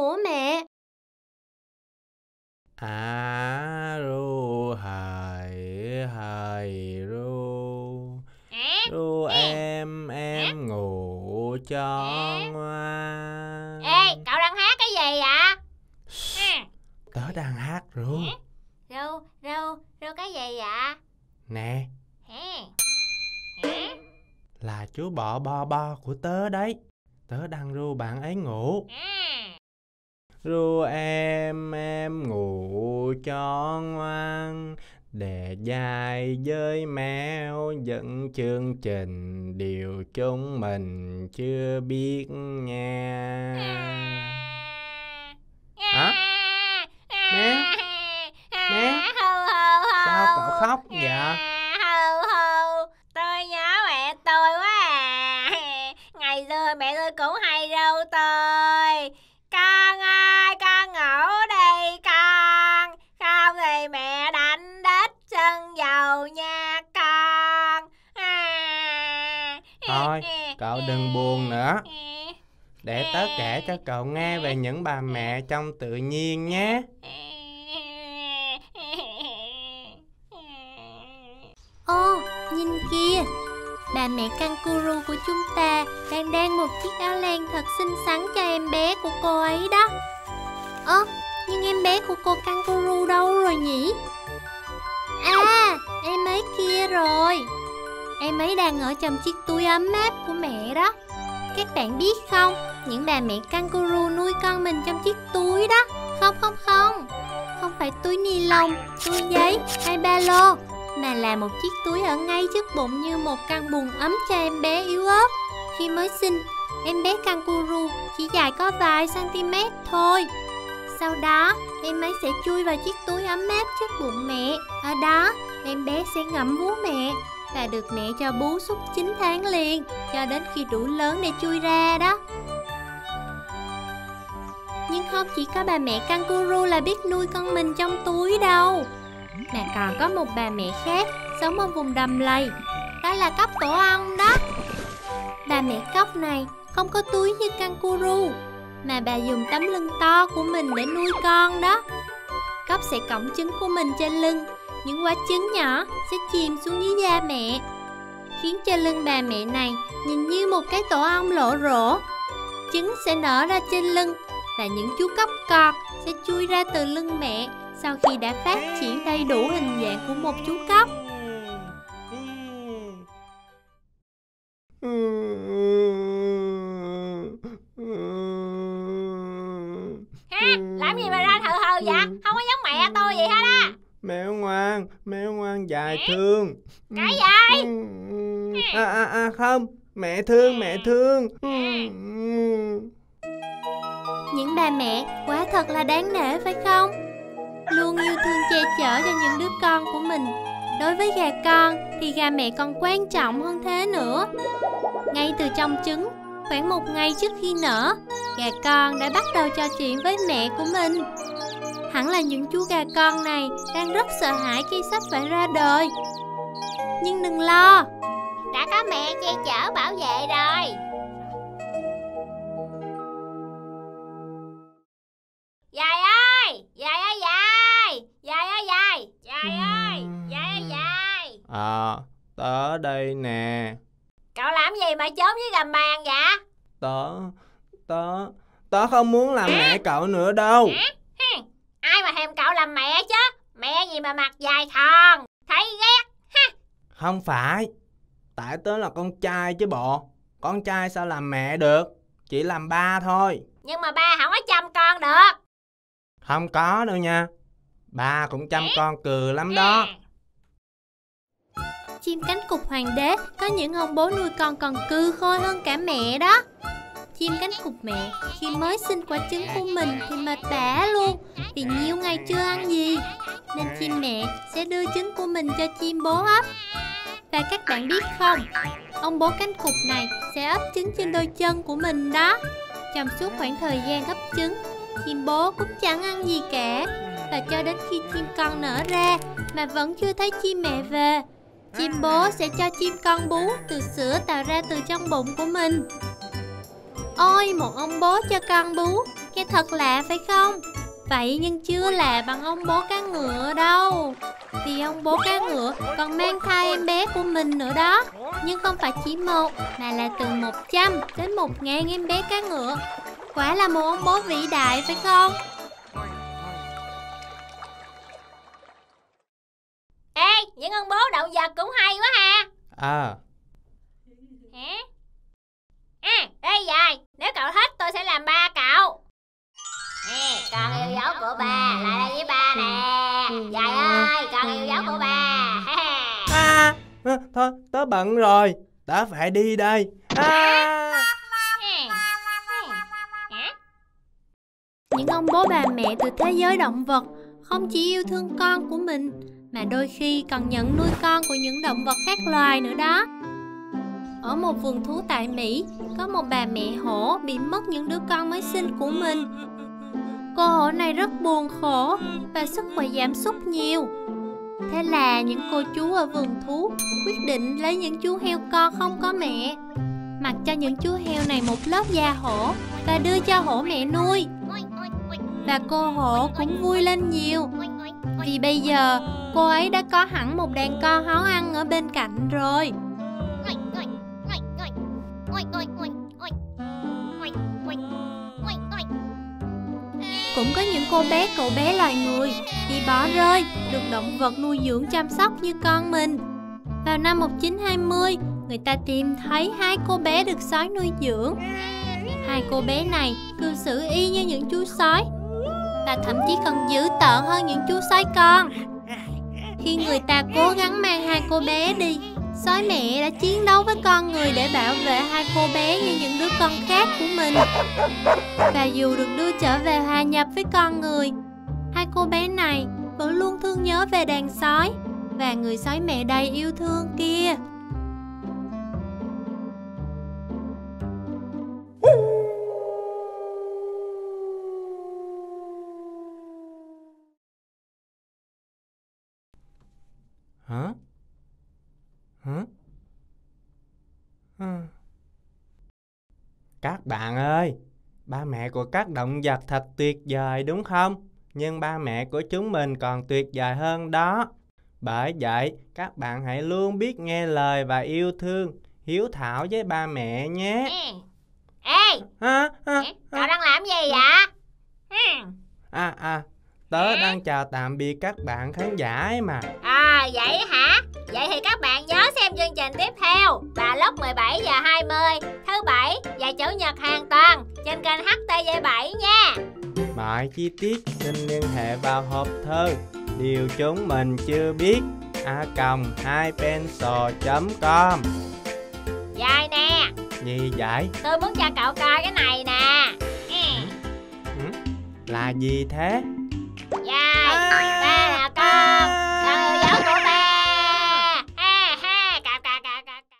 Của mẹ. À ru hài hài ru Ru em em ngủ cho ngoan. Ê, cậu đang hát cái gì vậy? Tớ đang hát ru Ru, ru, ru cái gì vậy? Nè. Là chú bọ bo bo của tớ đấy. Tớ đang ru bạn ấy ngủ. À. Ru em em ngủ cho ngoan Để dài với mèo dẫn chương trình Điều chúng mình chưa biết nha Hả? Hù, hù. Sao cậu khóc vậy? Thôi, cậu đừng buồn nữa. Để tớ kể cho cậu nghe về những bà mẹ trong tự nhiên nhé. Ô, nhìn kìa. Bà mẹ kangaroo của chúng ta đang đan một chiếc áo len thật xinh xắn cho em bé của cô ấy đó. Ơ, nhưng em bé của cô kangaroo đâu rồi nhỉ? À, em ấy kia rồi Em ấy đang ở trong chiếc túi ấm áp của mẹ đó. Các bạn biết không, những bà mẹ kangaroo nuôi con mình trong chiếc túi đó. Không không không. Không phải túi ni lông, túi giấy hay ba lô Mà là một chiếc túi ở ngay trước bụng như một căn buồng ấm cho em bé yếu ớt. Khi mới sinh, em bé kangaroo chỉ dài có vài cm thôi. Sau đó, em ấy sẽ chui vào chiếc túi ấm áp trước bụng mẹ. Ở đó, em bé sẽ ngậm bú mẹ và được mẹ cho bú suốt 9 tháng liền, cho đến khi đủ lớn để chui ra đó. Nhưng không chỉ có bà mẹ kangaroo là biết nuôi con mình trong túi đâu, Mà còn có một bà mẹ khác sống ở vùng đầm lầy. Đó là cóc tổ ong đó. Bà mẹ cóc này không có túi như kangaroo, Mà bà dùng tấm lưng to của mình để nuôi con đó. Cóc sẽ cõng trứng của mình trên lưng những quả trứng nhỏ sẽ chìm xuống dưới da mẹ, khiến cho lưng bà mẹ này nhìn như một cái tổ ong lộ rổ. Trứng sẽ nở ra trên lưng và những chú cóc cọt sẽ chui ra từ lưng mẹ sau khi đã phát triển đầy đủ hình dạng của một chú cóc. Ngoan, mèo ngoan dài thương. Cái gì? À, à, à không, mẹ thương, mẹ thương. Những bà mẹ quả thật là đáng nể phải không? Luôn yêu thương che chở cho những đứa con của mình. Đối với gà con thì gà mẹ còn quan trọng hơn thế nữa. Ngay từ trong trứng khoảng một ngày trước khi nở gà con đã bắt đầu trò chuyện với mẹ của mình hẳn là những chú gà con này đang rất sợ hãi khi sắp phải ra đời. Nhưng đừng lo. Đã có mẹ che chở bảo vệ rồi. Dài ơi, dài ơi dài, dài ơi dài, dài ơi, dài ơi dài. À, tớ đây nè. Cậu làm gì mà trốn dưới gầm bàn vậy? Tớ, tớ, tớ không muốn làm mẹ cậu nữa đâu. Hả? Mà thèm cậu làm mẹ chứ? Mẹ gì mà mặt dài thòn, thấy ghét. Không phải Tại tớ là con trai chứ bộ. Con trai sao làm mẹ được? Chỉ làm ba thôi. Nhưng mà ba không có chăm con được. Không có đâu nha. Ba cũng chăm con cừ lắm đó. Chim cánh cụt hoàng đế có những ông bố nuôi con còn cư khôi hơn cả mẹ đó Chim cánh cụt mẹ. Khi mới sinh quả trứng của mình thì mệt bã luôn. Vì nhiều ngày chưa ăn gì. Nên chim mẹ sẽ đưa trứng của mình cho chim bố ấp. Và các bạn biết không, Ông bố cánh cụt này sẽ ấp trứng trên đôi chân của mình đó. Trong suốt khoảng thời gian ấp trứng, Chim bố cũng chẳng ăn gì cả. Và cho đến khi chim con nở ra Mà vẫn chưa thấy chim mẹ về, Chim bố sẽ cho chim con bú từ sữa tạo ra từ trong bụng của mình. Ôi một ông bố cho con bú. Nghe thật lạ phải không? Vậy nhưng chưa là bằng ông bố cá ngựa đâu. Vì ông bố cá ngựa còn mang thai em bé của mình nữa đó. Nhưng không phải chỉ một Mà là từ 100 đến 1000 em bé cá ngựa. Quả là một ông bố vĩ đại phải không? Ê, những ông bố động vật cũng hay quá ha. Ờ Hả? À, ê dài, nếu cậu thích tôi sẽ làm ba cậu. Nè, con yêu dấu của ba, lại đây với ba nè. Dài ơi, con yêu dấu của ba à, à, Thôi tớ bận rồi. Tớ phải đi đây. À. Những ông bố bà mẹ từ thế giới động vật Không chỉ yêu thương con của mình Mà đôi khi còn nhận nuôi con của những động vật khác loài nữa đó ở một vườn thú tại Mỹ, có một bà mẹ hổ bị mất những đứa con mới sinh của mình. Cô hổ này rất buồn khổ và sức khỏe giảm sút nhiều. Thế là những cô chú ở vườn thú quyết định lấy những chú heo con không có mẹ, mặc cho những chú heo này một lớp da hổ và đưa cho hổ mẹ nuôi. Và cô hổ cũng vui lên nhiều vì bây giờ cô ấy đã có hẳn một đàn con háu ăn ở bên cạnh rồi. Cũng có những cô bé cậu bé loài người bị bỏ rơi, được động vật nuôi dưỡng chăm sóc như con mình. Vào năm 1920, người ta tìm thấy hai cô bé được sói nuôi dưỡng. Hai cô bé này cư xử y như những chú sói và thậm chí còn dữ tợn hơn những chú sói con. Khi người ta cố gắng mang hai cô bé đi Sói mẹ đã chiến đấu với con người để bảo vệ hai cô bé như những đứa con khác của mình Và dù được đưa trở về hòa nhập với con người, Hai cô bé này vẫn luôn thương nhớ về đàn sói Và người sói mẹ đầy yêu thương kia Hả? Hả? À. Các bạn ơi, ba mẹ của các động vật thật tuyệt vời đúng không? Nhưng ba mẹ của chúng mình còn tuyệt vời hơn đó. Bởi vậy, các bạn hãy luôn biết nghe lời và yêu thương, hiếu thảo với ba mẹ nhé. Ê, à, à, cậu đang làm gì vậy? À, à, tớ đang chào tạm biệt các bạn khán giả ấy mà. À, vậy hả? Vậy thì các bạn nhớ vào lúc 17 giờ 20 thứ bảy và chủ nhật hàng tuần trên kênh HTV7 nha. Mọi chi tiết xin liên hệ vào hộp thư điều chúng mình chưa biết a còng 2 pencil.com Dài nè Gì vậy? Tôi muốn cho cậu coi cái này nè ừ. Là gì thế?